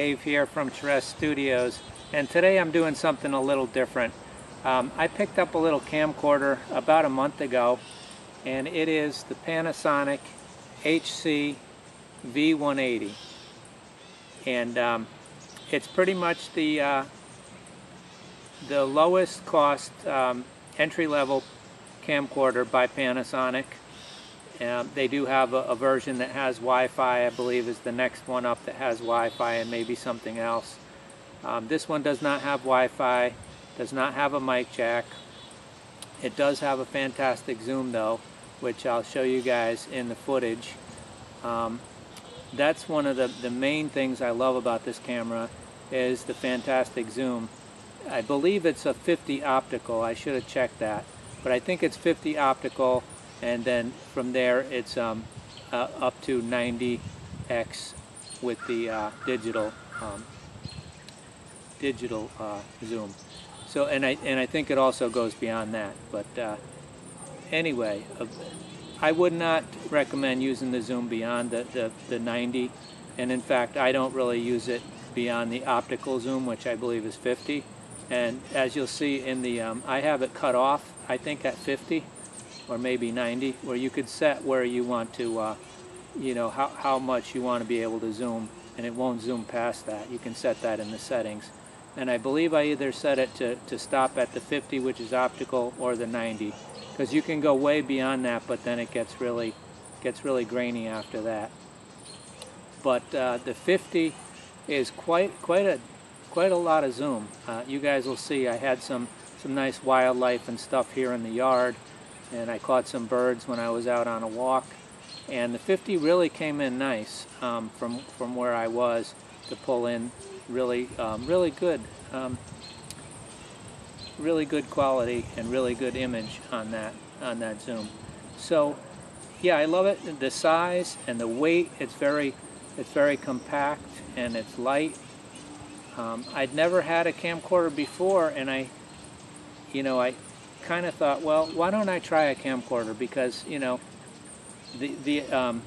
Dave here from Charest Studios and today I'm doing something a little different. Um, I picked up a little camcorder about a month ago and it is the Panasonic HC V180 and um, it's pretty much the uh, the lowest cost um, entry-level camcorder by Panasonic um, they do have a, a, version that has Wi-Fi, I believe is the next one up that has Wi-Fi and maybe something else. Um, this one does not have Wi-Fi, does not have a mic jack. It does have a fantastic zoom though, which I'll show you guys in the footage. Um, that's one of the, the main things I love about this camera is the fantastic zoom. I believe it's a 50 optical, I should have checked that, but I think it's 50 optical and then from there it's um, uh, up to 90x with the uh, digital um, digital uh, zoom. So and I and I think it also goes beyond that. But uh, anyway, uh, I would not recommend using the zoom beyond the, the, the 90. And in fact, I don't really use it beyond the optical zoom, which I believe is 50. And as you'll see in the, um, I have it cut off, I think at 50 or maybe 90, where you could set where you want to, uh, you know, how, how much you want to be able to zoom, and it won't zoom past that. You can set that in the settings. And I believe I either set it to, to stop at the 50, which is optical, or the 90, because you can go way beyond that, but then it gets really, gets really grainy after that. But uh, the 50 is quite, quite a, quite a lot of zoom. Uh, you guys will see I had some, some nice wildlife and stuff here in the yard and I caught some birds when I was out on a walk. And the 50 really came in nice um, from from where I was to pull in really um, really good um, really good quality and really good image on that on that zoom. So yeah I love it. The size and the weight it's very it's very compact and it's light. Um, I'd never had a camcorder before and I you know I kind of thought, well, why don't I try a camcorder? Because, you know, the, the um,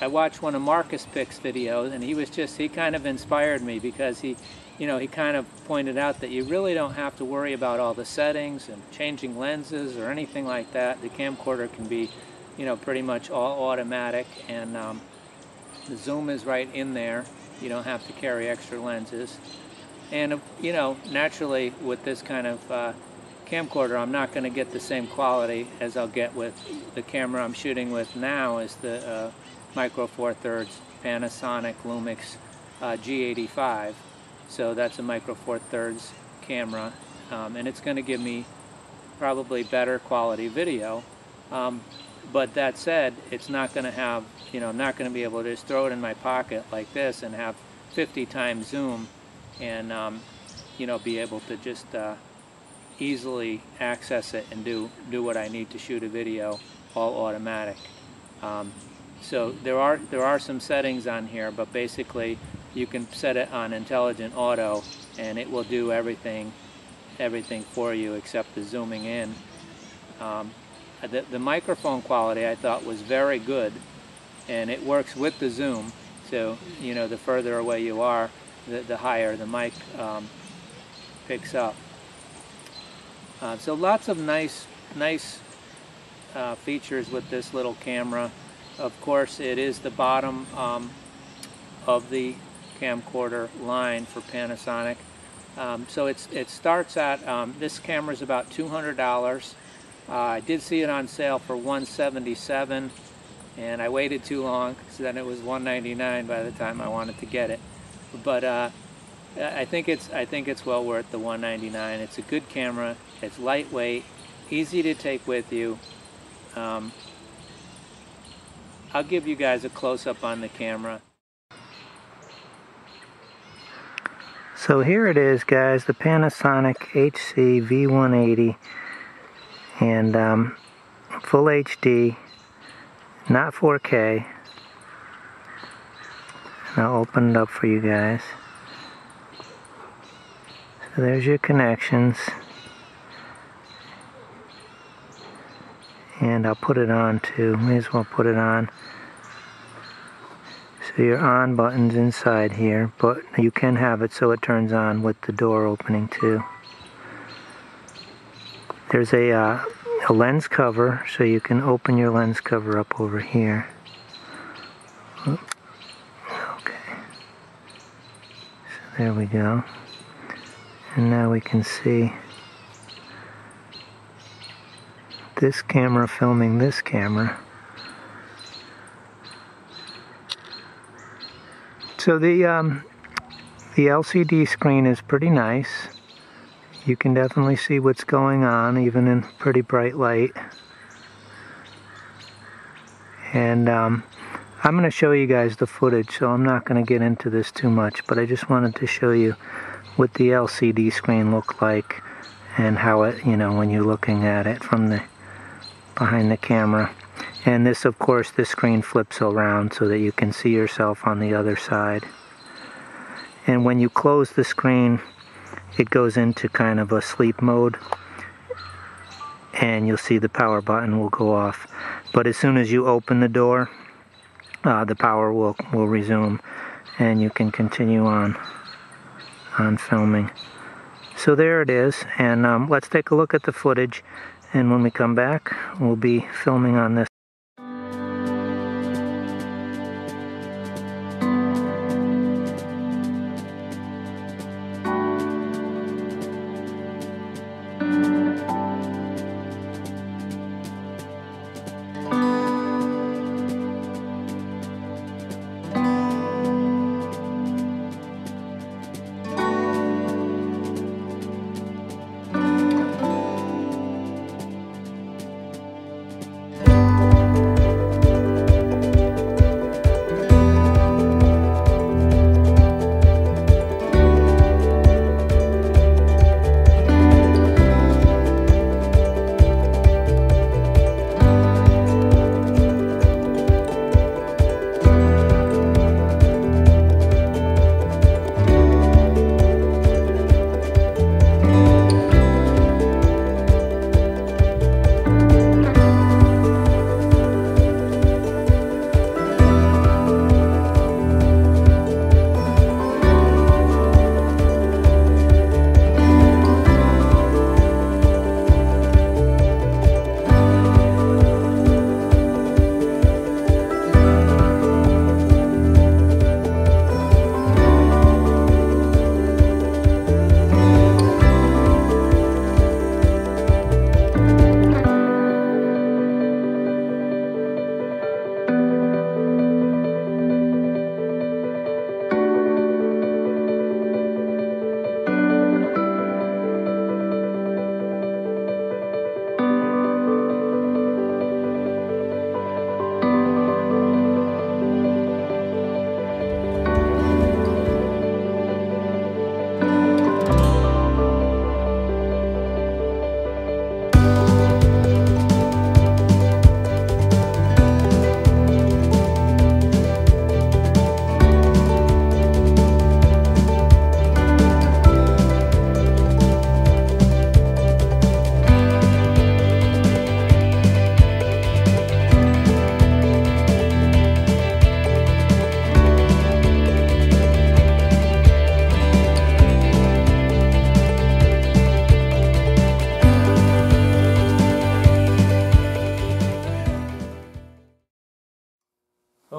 I watched one of Markus Pix videos, and he was just, he kind of inspired me because he, you know, he kind of pointed out that you really don't have to worry about all the settings and changing lenses or anything like that. The camcorder can be, you know, pretty much all automatic, and um, the zoom is right in there. You don't have to carry extra lenses. And, you know, naturally with this kind of uh, camcorder, I'm not going to get the same quality as I'll get with the camera I'm shooting with now is the uh, Micro Four Thirds Panasonic Lumix uh, G85. So that's a Micro Four Thirds camera um, and it's going to give me probably better quality video. Um, but that said, it's not going to have, you know, I'm not going to be able to just throw it in my pocket like this and have 50 times zoom and, um, you know, be able to just uh, easily access it and do, do what I need to shoot a video all automatic. Um, so there are, there are some settings on here, but basically you can set it on intelligent auto and it will do everything everything for you except the zooming in. Um, the, the microphone quality I thought was very good and it works with the zoom so you know the further away you are the, the higher the mic um, picks up. Uh, so lots of nice, nice uh, features with this little camera. Of course, it is the bottom um, of the camcorder line for Panasonic. Um, so it's, it starts at, um, this camera is about $200. Uh, I did see it on sale for 177 and I waited too long so then it was 199 by the time I wanted to get it. But uh, I think it's I think it's well worth the 199. It's a good camera. It's lightweight, easy to take with you. Um, I'll give you guys a close-up on the camera. So here it is guys, the Panasonic HC V180 and um, full HD, not 4K. And I'll open it up for you guys. So there's your connections. And I'll put it on too. May as well put it on. So your on button's inside here, but you can have it so it turns on with the door opening too. There's a, uh, a lens cover, so you can open your lens cover up over here. Okay. So there we go. And now we can see this camera filming this camera. So the um, the LCD screen is pretty nice. You can definitely see what's going on even in pretty bright light. And um, I'm going to show you guys the footage so I'm not going to get into this too much but I just wanted to show you what the LCD screen looked like and how it, you know, when you're looking at it from the behind the camera. And this, of course, this screen flips around so that you can see yourself on the other side. And when you close the screen, it goes into kind of a sleep mode. And you'll see the power button will go off. But as soon as you open the door, uh, the power will, will resume and you can continue on on filming. So there it is, and um, let's take a look at the footage, and when we come back, we'll be filming on this.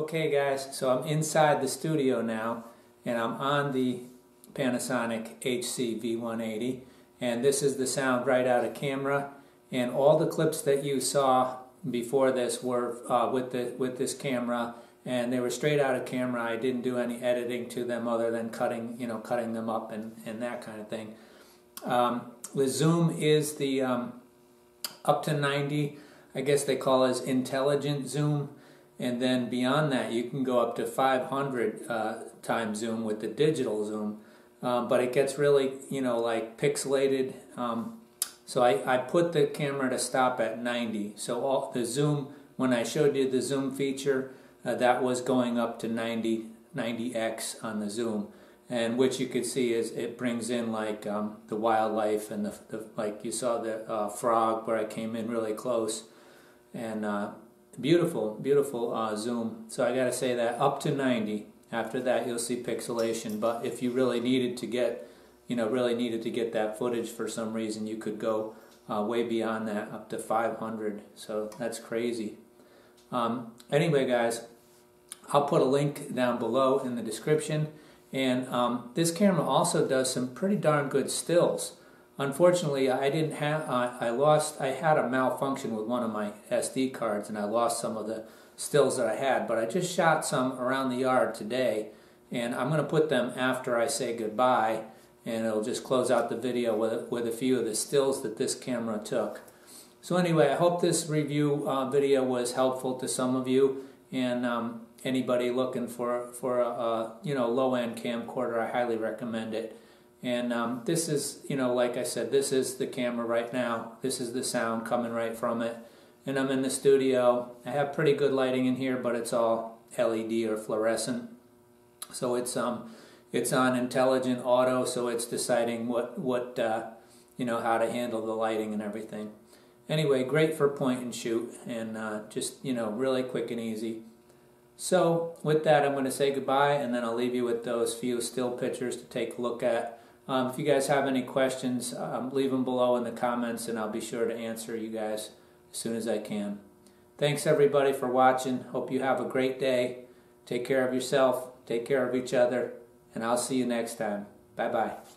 Okay guys, so I'm inside the studio now and I'm on the Panasonic HC V180 and this is the sound right out of camera and all the clips that you saw before this were uh, with the with this camera and they were straight out of camera. I didn't do any editing to them other than cutting, you know, cutting them up and, and that kind of thing. Um, the zoom is the um, up to 90, I guess they call it intelligent zoom and then beyond that, you can go up to 500 uh, times zoom with the digital zoom. Um, but it gets really, you know, like pixelated. Um, so I, I put the camera to stop at 90. So all the zoom, when I showed you the zoom feature, uh, that was going up to 90, 90x on the zoom. And which you could see is it brings in like um, the wildlife and the, the, like you saw the uh, frog where I came in really close. And uh, Beautiful, beautiful uh, zoom. So I got to say that up to 90 After that, you'll see pixelation. But if you really needed to get, you know, really needed to get that footage for some reason, you could go uh, way beyond that, up to 500. So that's crazy. Um, anyway, guys, I'll put a link down below in the description. And um, this camera also does some pretty darn good stills. Unfortunately, I didn't have. Uh, I lost. I had a malfunction with one of my SD cards, and I lost some of the stills that I had. But I just shot some around the yard today, and I'm going to put them after I say goodbye, and it'll just close out the video with with a few of the stills that this camera took. So anyway, I hope this review uh, video was helpful to some of you, and um, anybody looking for for a, a you know low end camcorder, I highly recommend it. And um, this is, you know, like I said, this is the camera right now. This is the sound coming right from it. And I'm in the studio. I have pretty good lighting in here, but it's all LED or fluorescent. So it's um, it's on intelligent auto, so it's deciding what what uh, you know how to handle the lighting and everything. Anyway, great for point and shoot, and uh, just you know really quick and easy. So with that, I'm going to say goodbye, and then I'll leave you with those few still pictures to take a look at. Um, if you guys have any questions, um, leave them below in the comments and I'll be sure to answer you guys as soon as I can. Thanks everybody for watching. Hope you have a great day. Take care of yourself, take care of each other, and I'll see you next time. Bye bye.